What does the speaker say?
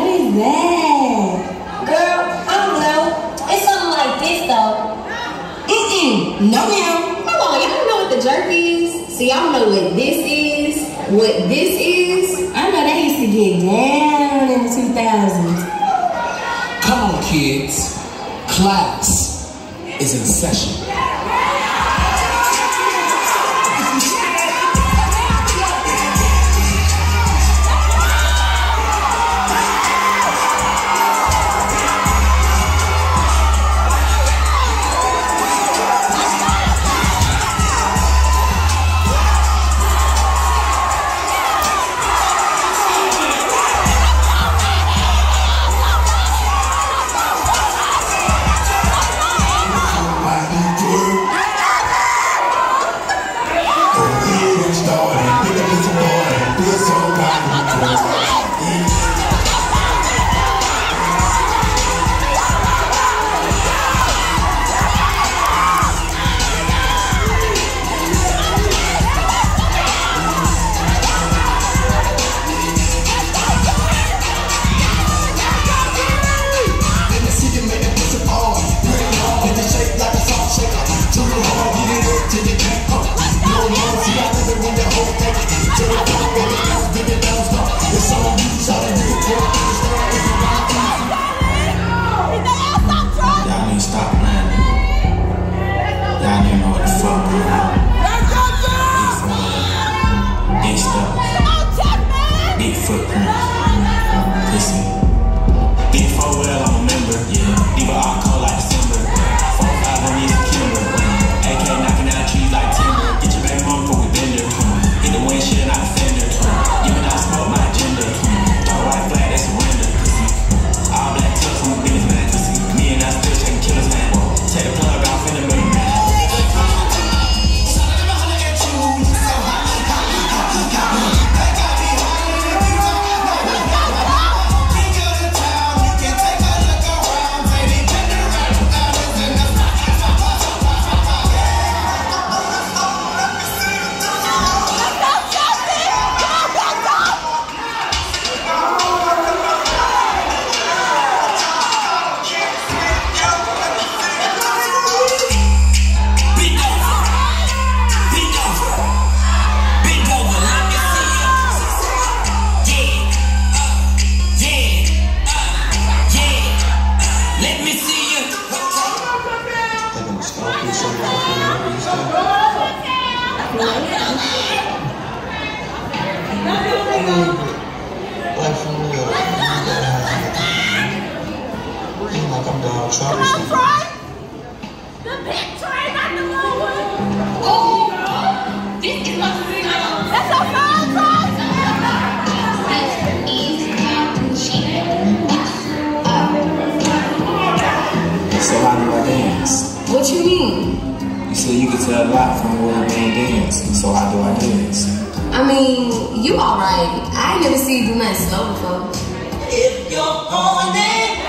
What is that? Girl, I don't know. It's something like this though. Mm-mm. No, ma'am. Come on, y'all know what the jerk is. See, y'all know what this is. What this is. I know they used to get down in the 2000s. Come on, kids. Class is in session. What you mean? You said you could tell a lot from the way a man dance. So how do I dance? I mean, you alright. I ain't never seen you do nothing slow before. If you're horny,